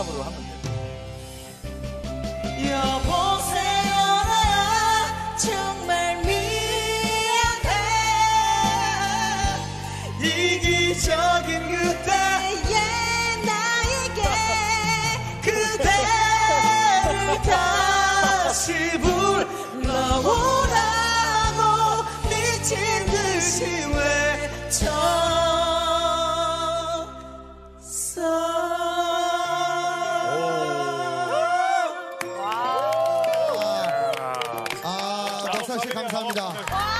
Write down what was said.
바리톤으로 하면 돼요. 여보세요 나 정말 미안해 이기적인 그때의 나에게 그대를 다시 불러오라고 미친 듯이 아, 박사 씨 감사합니다.